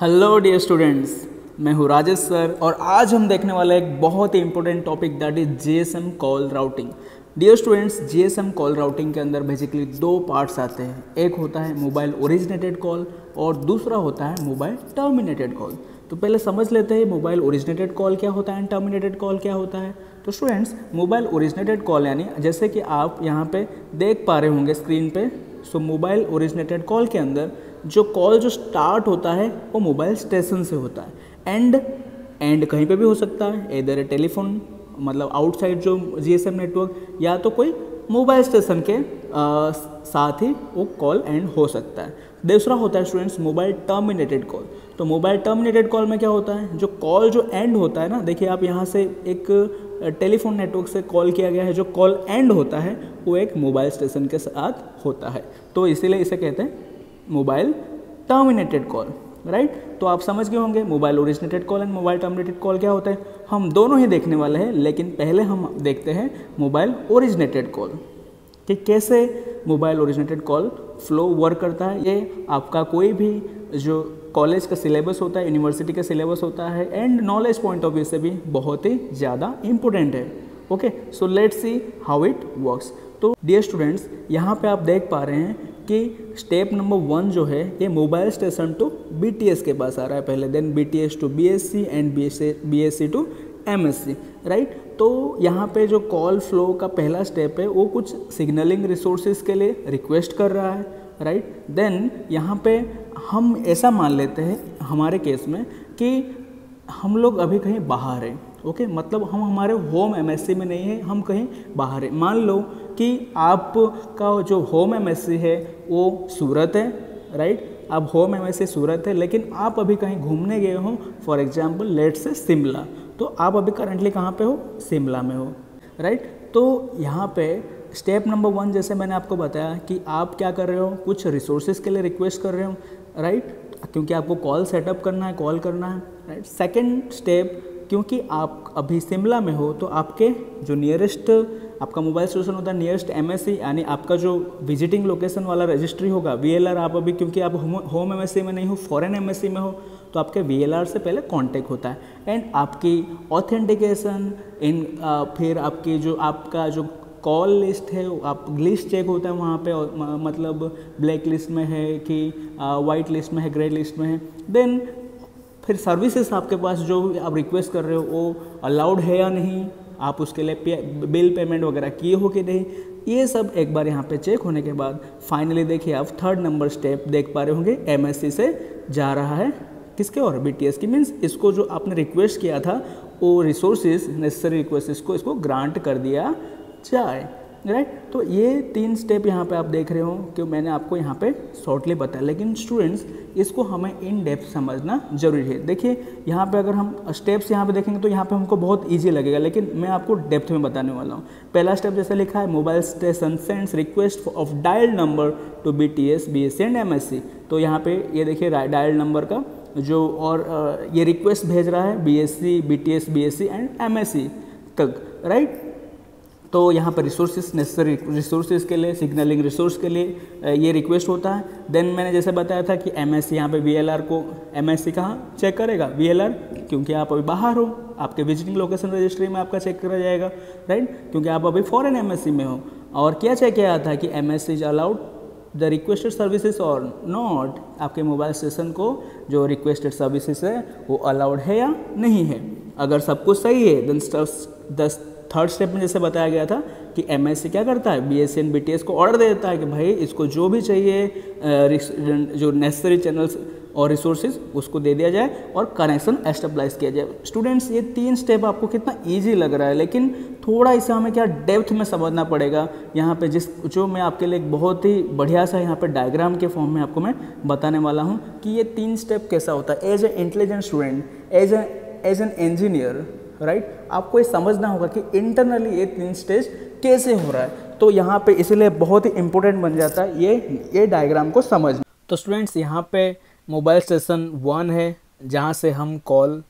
Hello dear students मैं हूँ Rajesh sir और आज हम देखने वाले एक बहुत ही important topic that is GSM call routing dear students GSM call routing के अंदर बेसिकली दो पार्ट्स आते हैं. एक होता है मोबाइल ओरिजिनेटेड कॉल और दूसरा होता है मोबाइल टर्मिनेटेड कॉल तो पहले समझ लेते हैं मोबाइल ओरिजिनेटेड कॉल क्या होता है एंड टर्मिनेटेड कॉल क्या होता है. तो स्टूडेंट्स मोबाइल ओरिजिनेटेड कॉल यानी जैसे कि आप यहाँ पे देख पा रहे होंगे स्क्रीन पे सो मोबाइल ओरिजिनेटेड कॉल के अंदर जो कॉल जो स्टार्ट होता है वो मोबाइल स्टेशन से होता है। एंड एंड कहीं पे भी हो सकता है इधर टेलीफोन मतलब आउटसाइड जो जीएसएम नेटवर्क या तो कोई मोबाइल स्टेशन के आ, साथ ही वो कॉल एंड हो सकता है। दूसरा होता है स्टूडेंट्स मोबाइल टर्मिनेटेड कॉल तो मोबाइल टर्मिनेटेड कॉल में क्या होता है? जो कॉल जो एंड होता है ना देखिए आप यहाँ से एक टेलीफोन नेटवर्क से कॉल किया गया है जो कॉल एंड होता है वो एक मोबाइल स्टेशन के साथ होता है। तो इसीलिए इसे कहते हैं मोबाइल टर्मिनेटेड कॉल राइट तो आप समझ गए होंगे mobile originated call and mobile terminated call क्या होता है? हम दोनों ही देखने वाले हैं, लेकिन पहले हम देखते हैं मोबाइल ओरिजिनेटेड कॉल कि कैसे mobile originated call flow work करता है? ये आपका कोई भी जो कॉलेज का सिलेबस होता है यूनिवर्सिटी का सिलेबस होता है and knowledge point of view से भी बहुत ही ज़्यादा इंपॉर्टेंट है। Okay so let's see how it works तो डियर स्टूडेंट्स यहाँ पे आप देख पा रहे हैं कि स्टेप नंबर वन जो है, ये मोबाइल स्टेशन टू BTS के पास आ रहा है पहले then BTS to BSC and B S to MSC right तो यहाँ पे जो कॉल फ्लो का पहला स्टेप है, वो कुछ सिग्नलिंग रिसोर्सेज के लिए रिक्वेस्ट कर रहा है राइट देन यहाँ पे हम ऐसा मान लेते हैं, हमारे केस में कि हम लोग अभी कहीं बाहर हैं। ओके? मतलब हम हमारे होम एमएससी में नहीं है, हम कहीं बाहर हैं। मान लो कि आपका जो होम एमएससी है, वो सूरत है राइट आप होम एमएससी सूरत है, लेकिन आप अभी कहीं घूमने गए हो फॉर एग्ज़ाम्पल लेट से शिमला। तो आप अभी करंटली कहाँ पे हो? शिमला में हो राइट तो यहाँ पे स्टेप नंबर वन जैसे मैंने आपको बताया कि आप क्या कर रहे हो? कुछ रिसोर्सेज के लिए रिक्वेस्ट कर रहे हो राइट क्योंकि आपको कॉल सेटअप करना है कॉल करना है राइट सेकेंड स्टेप क्योंकि आप अभी शिमला में हो तो आपके जो नियरेस्ट आपका मोबाइल स्टेशन होता है नियरेस्ट एमएससी यानी आपका जो विजिटिंग लोकेशन वाला रजिस्ट्री होगा वीएलआर आप अभी क्योंकि आप होम एमएससी में नहीं हो फॉरेन एम में हो तो आपके वीएलआर से पहले कांटेक्ट होता है। एंड आपकी ऑथेंटिकेशन इन फिर आपकी जो आपका जो कॉल लिस्ट है आप लिस्ट चेक होता है वहाँ पे मतलब ब्लैक लिस्ट में है कि वाइट लिस्ट में है ग्रे लिस्ट में है। देन फिर सर्विसेज़ आपके पास जो आप रिक्वेस्ट कर रहे हो वो अलाउड है या नहीं? आप उसके लिए पे, बिल पेमेंट वगैरह किए हो कि नहीं? ये सब एक बार यहाँ पे चेक होने के बाद फाइनली देखिए आप थर्ड नंबर स्टेप देख पा रहे होंगे एमएससी से जा रहा है। किसके और? बी की। मीन्स इसको जो आपने रिक्वेस्ट किया था वो रिसोर्सेज नेसेसरी रिक्वेस्ट को इसको ग्रांट कर दिया जाए। राइट तो ये तीन स्टेप यहाँ पे आप देख रहे हो कि मैंने आपको यहाँ पे शॉर्टली बताया। लेकिन स्टूडेंट्स इसको हमें इन डेप्थ समझना ज़रूरी है। देखिए, यहाँ पे अगर हम स्टेप्स यहाँ पे देखेंगे तो यहाँ पे हमको बहुत इजी लगेगा, लेकिन मैं आपको डेप्थ में बताने वाला हूँ। पहला स्टेप जैसे लिखा है mobile station sends request of dial number to B T S B S C and M S C तो यहाँ पे ये देखिए डायल नंबर का, जो और ये रिक्वेस्ट भेज रहा है B S C B T S B S C and M S C तक राइट तो यहाँ पर रिसोर्सेज नेसेसरी रिसोर्सेज के लिए सिग्नलिंग रिसोर्स के लिए ये रिक्वेस्ट होता है। देन मैंने जैसे बताया था कि एम एस सी यहाँ पर वी एल आर को एम एस सी कहाँ चेक करेगा? वी एल आर क्योंकि आप अभी बाहर हो, आपके विजिटिंग लोकेशन रजिस्ट्री में आपका चेक करा जाएगा राइट क्योंकि आप अभी फॉरन एम एस सी में हो। और क्या चेक किया था कि M S C is allowed the requested services और नॉट आपके मोबाइल स्टेशन को जो रिक्वेस्टेड सर्विसेज़ है, वो अलाउड है या नहीं है? अगर सब कुछ सही है देन दस थर्ड स्टेप में जैसे बताया गया था कि एम क्या करता है? बी एस एन बी को ऑर्डर दे देता है कि भाई इसको जो भी चाहिए जो नेसेसरी चैनल्स और रिसोर्सेज उसको दे दिया जाए और कनेक्शन एस्टेब्लाइज किया जाए। स्टूडेंट्स ये तीन स्टेप आपको कितना इजी लग रहा है, लेकिन थोड़ा इसे हमें क्या डेप्थ में समझना पड़ेगा। यहाँ पे जिस, जो मैं आपके लिए बहुत ही बढ़िया सा यहाँ पे डायग्राम के फॉर्म में आपको मैं बताने वाला हूँ कि ये तीन स्टेप कैसा होता है। As a intelligent student as a as an engineer right आपको ये समझना होगा कि इंटरनली ये तीन स्टेज कैसे हो रहा है। तो यहाँ पे इसीलिए बहुत ही इंपॉर्टेंट बन जाता है ये ये डायग्राम को समझना। तो स्टूडेंट्स यहाँ पे मोबाइल स्टेशन वन है जहाँ से हम कॉल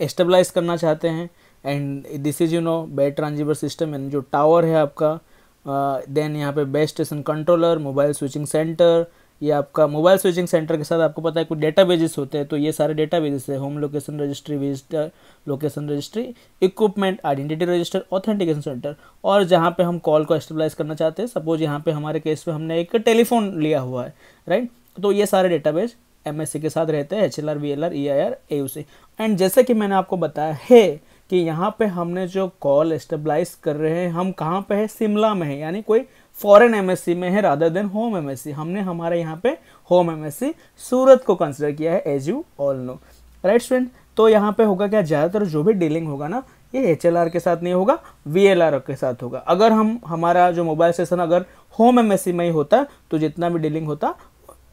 एस्टेबलाइज करना चाहते हैं। And this is you know base transceiver system यानी जो टावर है आपका देन uh, यहाँ पे base station controller mobile switching centre ये आपका मोबाइल स्विचिंग सेंटर के साथ आपको पता है कुछ डेटा बेजेस होते हैं तो ये सारे डेटा बेजेस है home location registry visitor location registry equipment identity register authentication centre और जहाँ पे हम कॉल को स्टेबलाइज करना चाहते हैं सपोज़ यहाँ पे हमारे केस में हमने एक टेलीफोन लिया हुआ है राइट तो ये सारे डेटाबेस एम के साथ रहते हैं H L R V L R E I R A U C and जैसे कि मैंने आपको बताया है कि यहाँ पे हमने जो कॉल स्टेबलाइज कर रहे हैं, हम कहाँ पे है? शिमला में है, यानी कोई फॉरेन एमएससी में है रादर देन होम एमएससी हमने हमारे यहाँ पे होम एमएससी सूरत को कंसिडर किया है as you all know right student तो यहाँ पे होगा क्या? ज़्यादातर जो भी डीलिंग होगा ना, ये एचएलआर के साथ नहीं होगा वी के साथ होगा। अगर हम, हमारा जो मोबाइल स्टेशन अगर होम एमएससी में ही होता तो जितना भी डीलिंग होता,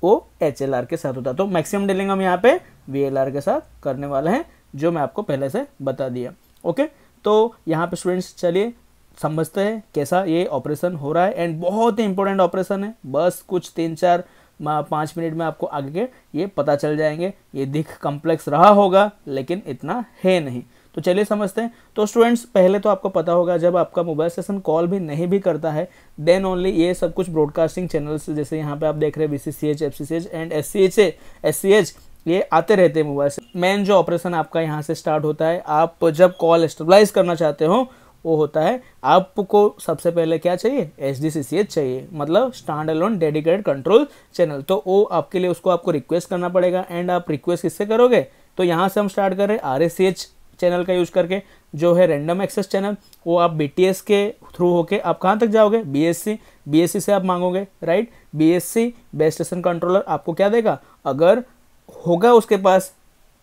वो एचएलआर के साथ होता। तो मैक्सिमम डीलिंग हम यहाँ पे वीएलआर के साथ करने वाले हैं, जो मैं आपको पहले से बता दिया। ओके तो यहाँ पे स्टूडेंट्स चलिए समझते हैं कैसा ये ऑपरेशन हो रहा है. एंड बहुत ही इंपॉर्टेंट ऑपरेशन है. बस कुछ तीन चार पाँच मिनट में आपको आगे के ये पता चल जाएँगे. ये दिख कम्प्लेक्स रहा होगा, लेकिन इतना है नहीं. तो चलिए समझते हैं. तो स्टूडेंट्स पहले तो आपको पता होगा, जब आपका मोबाइल स्टेशन कॉल भी नहीं भी करता है देन ओनली ये सब कुछ ब्रॉडकास्टिंग चैनल्स जैसे यहाँ पे आप देख रहे हैं B C C H F C C H and S C H S C H ये आते रहते हैं मोबाइल से मेन जो ऑपरेशन आपका यहाँ से स्टार्ट होता है, आप जब कॉल स्टेबलाइज करना चाहते हो वो होता है, आपको सबसे पहले क्या चाहिए? H D C C H चाहिए मतलब stand alone dedicated control channel तो वो आपके लिए उसको आपको रिक्वेस्ट करना पड़ेगा। एंड आप रिक्वेस्ट किससे करोगे? तो यहाँ से हम स्टार्ट कर रहे हैं R S C H channel का यूज़ करके, जो है रैंडम एक्सेस चैनल वो आप बी टी एस के थ्रू होके आप कहाँ तक जाओगे? B S C B S C से आप मांगोगे right B S C base station controller आपको क्या देगा? अगर होगा उसके पास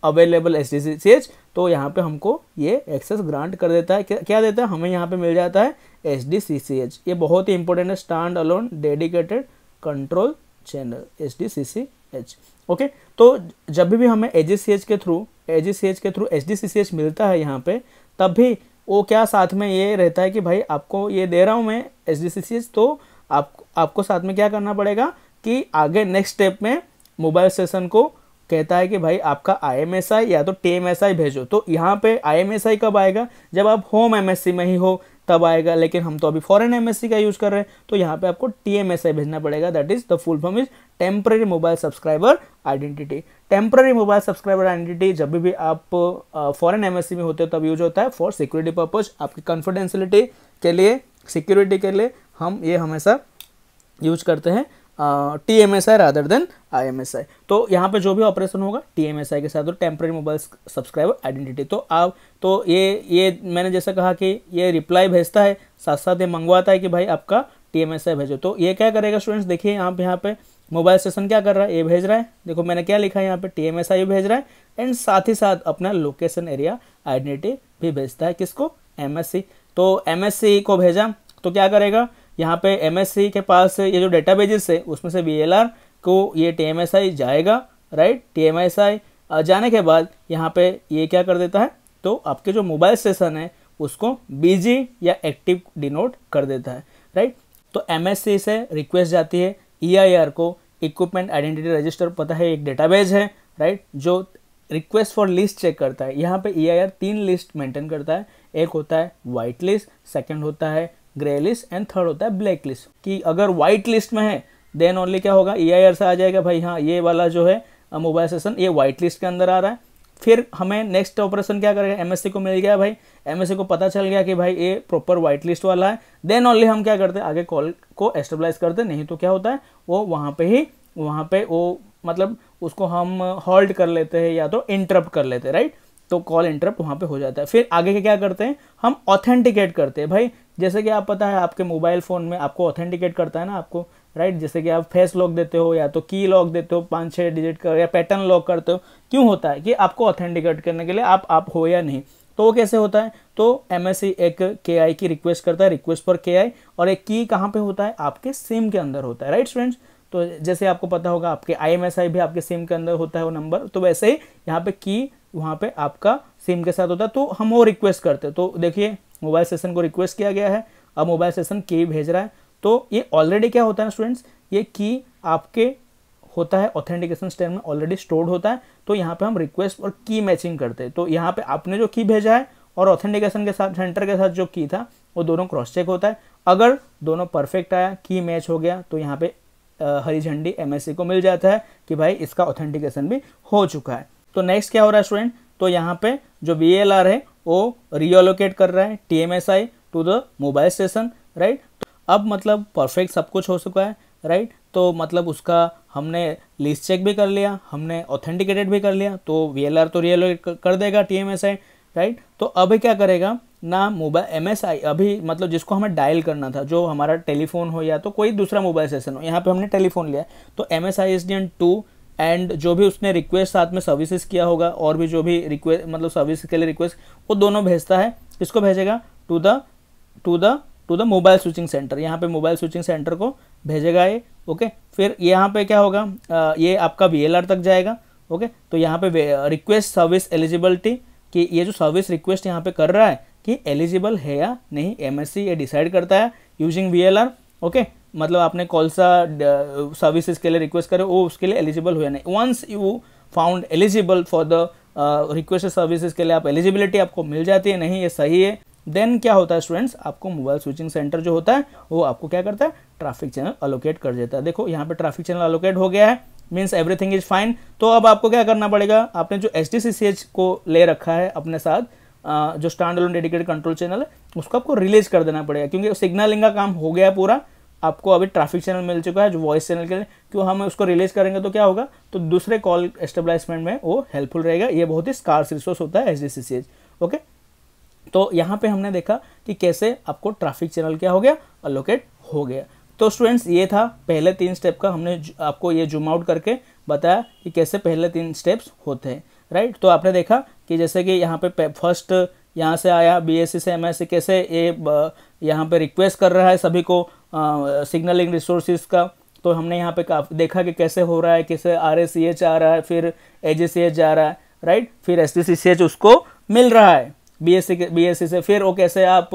अवेलेबल एस डी एच तो यहाँ पे हमको ये एक्सेस ग्रांट कर देता है। क्या देता है? हमें यहाँ पे मिल जाता है एच डी एच ये बहुत ही इंपॉर्टेंट है stand alone dedicated control channel H D H okay तो जब भी हमें एच एच के थ्रू एच एच के थ्रू एच एच मिलता है यहाँ पे, तब भी वो क्या साथ में ये रहता है कि भाई आपको ये दे रहा हूँ मैं एच एच तो आप, आपको साथ में क्या करना पड़ेगा कि आगे नेक्स्ट स्टेप में मोबाइल स्टेशन को कहता है कि भाई आपका आईएमएसआई या तो टी भेजो। तो यहाँ पे आईएमएसआई कब आएगा? जब आप होम एमएससी में ही हो, तब आएगा। लेकिन हम तो अभी फॉरेन एम का यूज़ कर रहे हैं। तो यहाँ पे आपको टीएमएसआई भेजना पड़ेगा। That is the full form is temporary mobile subscriber identity temporary mobile subscriber identity जब भी आप फॉरेन एम में होते हो, तब यूज़ होता है फॉर सिक्योरिटी पर्पज आपकी कॉन्फिडेंशियलिटी के लिए सिक्योरिटी के लिए हम ये हमेशा यूज़ करते हैं। T M S I rather than I M S I तो यहाँ पे जो भी ऑपरेशन होगा टी एम एस आई के साथ तो टेम्प्रेरी मोबाइल सब्सक्राइबर आइडेंटिटी तो आप तो ये ये मैंने जैसा कहा कि ये रिप्लाई भेजता है साथ साथ ये मंगवाता है कि भाई आपका टी एम एस आई भेजो। तो ये क्या करेगा स्टूडेंट्स देखिए यहाँ पे यहाँ पे मोबाइल स्टेशन क्या कर रहा है? ये भेज रहा है। देखो मैंने क्या लिखा है यहाँ पे? टी एम एस आई भेज रहा है एंड साथ ही साथ अपना लोकेशन एरिया आइडेंटिटी भी भेजता है किसको? एम एस सी तो एम एस सी को भेजा तो क्या करेगा? यहाँ पे MSC के पास ये जो डेटाबेजेस है, उसमें से वी को ये TMSI जाएगा राइट टी जाने के बाद यहाँ पे ये क्या कर देता है? तो आपके जो मोबाइल स्टेशन है, उसको बिज़ी या एक्टिव डिनोट कर देता है राइट तो MSC से रिक्वेस्ट जाती है ई e को इक्विपमेंट आइडेंटिटी रजिस्टर पता है, एक डेटाबेज है राइट जो रिक्वेस्ट फॉर लिस्ट चेक करता है, यहाँ पे ई e तीन लिस्ट मेंटेन करता है, एक होता है वाइट लिस्ट सेकंड होता है ग्रे लिस्ट एंड थर्ड होता है ब्लैक लिस्ट। कि अगर व्हाइट लिस्ट में है देन ओनली क्या होगा? ई आई आर से आ जाएगा, भाई हाँ ये वाला जो है मोबाइल सेशन ये व्हाइट लिस्ट के अंदर आ रहा है। फिर हमें नेक्स्ट ऑपरेशन क्या करेगा? एमएससी को मिल गया भाई। एमएससी को पता चल गया कि भाई ये प्रॉपर व्हाइट लिस्ट वाला है। देन ओनली हम क्या करते हैं? आगे कॉल को एस्टेब्लाइज करते नहीं तो क्या होता है? वो वहाँ पे ही, वहाँ पे वो मतलब उसको हम हॉल्ट कर लेते हैं या तो इंटरप्ट कर लेते हैं राइट तो कॉल इंटरप्ट वहाँ पे हो जाता है। फिर आगे के क्या करते हैं? हम ऑथेंटिकेट करते हैं। भाई, जैसे कि आप पता है, आपके मोबाइल फ़ोन में आपको ऑथेंटिकेट करता है ना आपको राइट जैसे कि आप फेस लॉक देते हो या तो की लॉक देते हो, पाँच छः डिजिट का या पैटर्न लॉक करते हो, क्यों होता है कि आपको ऑथेंटिकेट करने के लिए आप आप हो या नहीं? तो वो कैसे होता है? तो एमएससी एक के की रिक्वेस्ट करता है रिक्वेस्ट फॉर के और एक की कहाँ पे होता है? आपके सिम के अंदर होता है राइट स्टूडेंट्स तो जैसे आपको पता होगा, आपके आईएमएसआई भी आपके सिम के अंदर होता है वो नंबर तो वैसे ही यहाँ पे की वहाँ पे आपका सिम के साथ होता है तो हम वो रिक्वेस्ट करते तो देखिए मोबाइल सेशन को रिक्वेस्ट किया गया है। अब मोबाइल सेशन की भेज रहा है। तो ये ऑलरेडी क्या होता है स्टूडेंट्स ये की आपके होता है ऑथेंटिकेशन स्टैंड में ऑलरेडी स्टोर्ड होता है। तो यहाँ पे हम रिक्वेस्ट और की मैचिंग करते हैं। तो यहाँ पे आपने जो की भेजा है और ऑथेंटिकेशन के साथ सेंटर के साथ जो की था, वो दोनों क्रॉस चेक होता है। अगर दोनों परफेक्ट आया की मैच हो गया तो यहाँ पे हरी झंडी एमएससी को मिल जाता है कि भाई इसका ऑथेंटिकेशन भी हो चुका है। तो नेक्स्ट क्या हो रहा है स्टूडेंट तो यहाँ पे जो VLR है, वो रीअलोकेट कर रहा है T M S I to the mobile station right अब मतलब परफेक्ट सब कुछ हो चुका है राइट तो मतलब उसका हमने लिस्ट चेक भी कर लिया, हमने ऑथेंटिकेटेड भी कर लिया तो VLR तो रियलोकेट कर देगा T M S I right तो अभी क्या करेगा ना मोबाइल एम एस आई अभी मतलब जिसको हमें डायल करना था, जो हमारा टेलीफोन हो या तो कोई दूसरा मोबाइल स्टेशन हो, यहाँ पे हमने टेलीफोन लिया तो M S I S D N to and जो भी उसने रिक्वेस्ट साथ में सर्विसेज़ किया होगा और भी जो भी रिक्वेस्ट मतलब सर्विस के लिए रिक्वेस्ट वो दोनों भेजता है। किसको भेजेगा? To the to the to the mobile switching centre यहाँ पे मोबाइल स्विचिंग सेंटर को भेजेगा ये ओके फिर यहाँ पे क्या होगा? आ, ये आपका वीएलआर तक जाएगा ओके तो यहाँ पे रिक्वेस्ट सर्विस एलिजिबिलिटी कि ये जो सर्विस रिक्वेस्ट यहाँ पे कर रहा है कि एलिजिबल है या नहीं एमएससी ये डिसाइड करता है यूजिंग वीएलआर ओके मतलब आपने कौन सा सर्विसेज़ के लिए रिक्वेस्ट करे, वो उसके लिए एलिजिबल हुआ नहीं। Once you found eligible for the request services के लिए आप एलिजिबिलिटी आपको मिल जाती है, नहीं, ये सही है देन क्या होता है स्टूडेंट्स आपको मोबाइल स्विचिंग सेंटर जो होता है, वो आपको क्या करता है? ट्रैफ़िक चैनल अलोकेट कर देता है। देखो, यहाँ पे ट्रैफ़िक चैनल अलोकेट हो गया है मीन्स एवरीथिंग इज़ फाइन तो अब आपको क्या करना पड़ेगा? आपने जो एच को ले रखा है अपने साथ जो स्टैंड डेडिकेटेड कंट्रोल चैनल है, उसको आपको रिलीज़ कर देना पड़ेगा, क्योंकि सिग्नलिंग का काम हो गया पूरा आपको अभी ट्रैफ़िक चैनल मिल चुका है, जो वॉइस चैनल के लिए क्यों हम उसको रिलीज़ करेंगे तो क्या होगा? तो दूसरे कॉल एस्टेब्लिशमेंट में वो हेल्पफुल रहेगा। ये बहुत ही स्कार्स रिसोर्स होता है एच ओके तो यहाँ पे हमने देखा कि कैसे आपको ट्रैफ़िक चैनल क्या हो गया? अलोकेट हो गया। तो स्टूडेंट्स ये था पहले तीन स्टेप का। हमने आपको ये जूम आउट करके बताया कि कैसे पहले तीन स्टेप्स होते हैं राइट तो आपने देखा कि जैसे कि यहाँ पे फ़र्स्ट यहाँ से आया बीएससी से एमएससी कैसे ये यहाँ पे रिक्वेस्ट कर रहा है सभी को। सिग्नलिंग रिसोर्सेज का तो हमने यहाँ पे काफ़ी देखा कि कैसे हो रहा है कैसे आर एस सी एच आ रहा है फिर ए जे सी एच जा रहा है राइट फिर S T C C H उसको मिल रहा है बी एस सी के बी एस सी से। फिर वो कैसे आप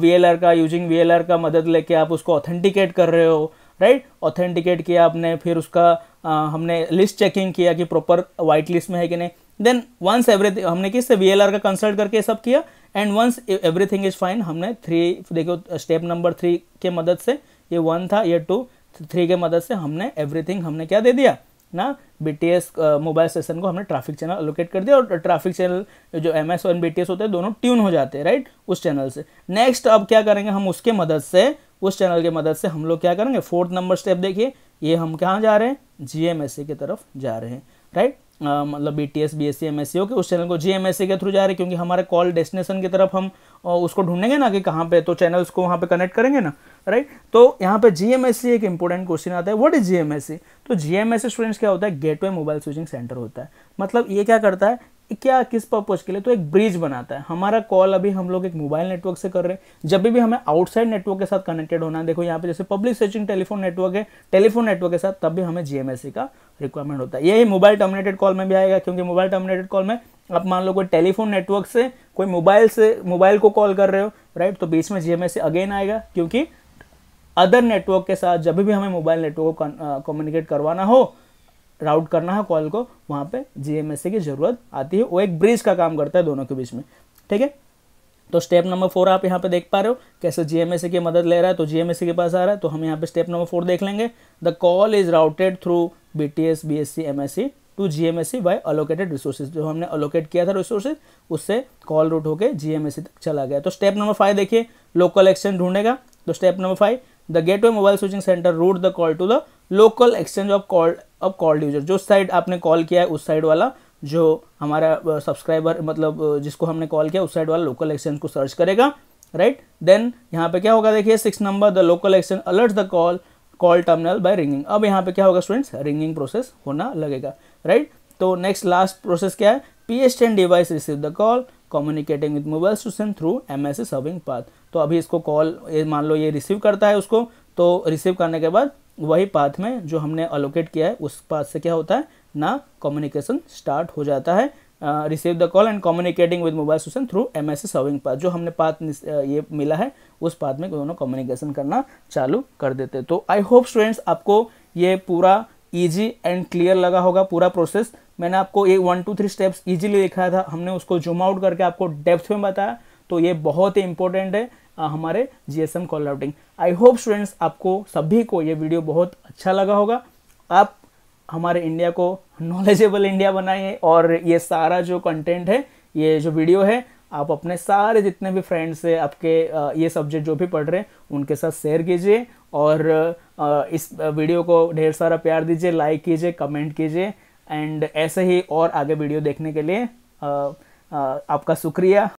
वी एल आर का यूजिंग वी एल आर का मदद लेके आप उसको ऑथेंटिकेट कर रहे हो राइट ऑथेंटिकेट किया आपने फिर उसका आ, हमने लिस्ट चेकिंग किया कि प्रॉपर वाइट लिस्ट में है कि नहीं। देन वंस एवरीथिंग हमने किससे वी एल आर का कंसल्ट करके सब किया? And once everything is fine हमने थ्री देखो स्टेप नंबर थ्री के मदद से, ये वन था, ये टू थ्री के मदद से हमने एवरीथिंग हमने क्या दे दिया? ना B T S mobile station को हमने ट्रैफ़िक चैनल अलोकेट कर दिया और ट्रैफ़िक चैनल जो एम एस और बी टी एस होते हैं, दोनों ट्यून हो जाते हैं राइट उस चैनल से। नेक्स्ट अब क्या करेंगे हम उसके मदद से, उस चैनल के मदद से हम लोग क्या करेंगे? फोर्थ नंबर स्टेप देखिए, ये हम कहाँ जा रहे हैं? जी एम एस सी की तरफ़ जा रहे हैं राइट मतलब B T S B S C M S C okay उस चैनल को जी एम एस सी के थ्रू जा रहे क्योंकि हमारे कॉल डेस्टिनेशन की तरफ़ हम उसको ढूंढेंगे ना कि कहाँ पे तो चैनल्स को वहाँ पे कनेक्ट करेंगे ना राइट तो यहाँ पे जी एम एस सी एक इंपॉर्टेंट क्वेश्चन आता है what is G M S C तो G M S C students क्या होता है? गेटवे मोबाइल स्विचिंग सेंटर होता है। मतलब ये क्या करता है? क्या, किस पर्पज के लिए? तो एक ब्रिज बनाता है। हमारा कॉल अभी हम लोग एक मोबाइल नेटवर्क से कर रहे हैं। जब भी हमें आउटसाइड नेटवर्क के साथ कनेक्टेड होना है, देखो यहाँ पे जैसे पब्लिक सर्चिंग टेलीफोन नेटवर्क है टेलीफोन नेटवर्क के साथ, तब भी हमें जीएमएससी का रिक्वायरमेंट होता है। यही मोबाइल टर्मिनेटेड कॉल में भी आएगा, क्योंकि मोबाइल टर्मिनेटेड कॉल में आप मान लो कोई टेलीफोन नेटवर्क से, कोई मोबाइल से मोबाइल को कॉल कर रहे हो राइट तो बीच में जीएमएससी अगेन आएगा, क्योंकि अदर नेटवर्क के साथ जब भी हमें मोबाइल नेटवर्क को कम्युनिकेट करवाना हो राउट करना है कॉल को, वहाँ पे जीएमएससी की ज़रूरत आती है। वो एक ब्रिज का काम करता है दोनों के बीच में। ठीक है? तो स्टेप नंबर फोर आप यहाँ पे देख पा रहे हो, कैसे जीएमएससी की मदद ले रहा है तो जीएमएससी के पास आ रहा है तो हम यहाँ पे स्टेप नंबर फोर देख लेंगे। The call is routed through B T S B S C M S C to G M S C by allocated resources जो हमने अलोकेट किया था रिसोर्सेज उससे कॉल रूट होकर जी एम एस सी तक चला गया। तो स्टेप नंबर फाइव देखिए लोकल एक्सचेंज ढूंढेगा। तो step number five the gateway mobile switching centre route the call to the local exchange of call of called user जो साइड आपने कॉल किया है, उस साइड वाला, जो हमारा सब्सक्राइबर मतलब जिसको हमने कॉल किया, उस साइड वाला लोकल एक्सचेंज को सर्च करेगा राइट देन यहाँ पे क्या होगा, देखिए six number the local exchange alert the call call terminal by ringing अब यहाँ पे क्या होगा स्टूडेंट्स रिंगिंग प्रोसेस होना लगेगा राइट तो नेक्स्ट लास्ट प्रोसेस क्या है? P S ten device receive the call communicating with mobile station through M S serving path तो अभी इसको कॉल मान लो, ये रिसीव करता है उसको तो रिसीव करने के बाद वही पाथ में जो हमने अलोकेट किया है, उस पाथ से क्या होता है? ना कम्युनिकेशन स्टार्ट हो जाता है। Receive the call and communicating with mobile station through M S serving path जो हमने पाथ ये मिला है, उस पाथ में दोनों कम्युनिकेशन करना चालू कर देते तो आई होप स्टूडेंट्स आपको ये पूरा ईजी एंड क्लियर लगा होगा, पूरा प्रोसेस मैंने आपको ये one two three steps easily दिखाया था। हमने उसको जूम आउट करके आपको डेप्थ में बताया। तो ये बहुत ही इंपॉर्टेंट है। हमारे G S M call routing I hope students आपको सभी को ये वीडियो बहुत अच्छा लगा होगा। आप हमारे इंडिया को नॉलेजेबल इंडिया बनाइए और ये सारा जो कंटेंट है, ये जो वीडियो है, आप अपने सारे जितने भी फ्रेंड्स है, आपके ये सब्जेक्ट जो भी पढ़ रहे हैं, उनके साथ शेयर कीजिए और इस वीडियो को ढेर सारा प्यार दीजिए लाइक कीजिए कमेंट कीजिए एंड ऐसे ही और आगे वीडियो देखने के लिए आपका शुक्रिया।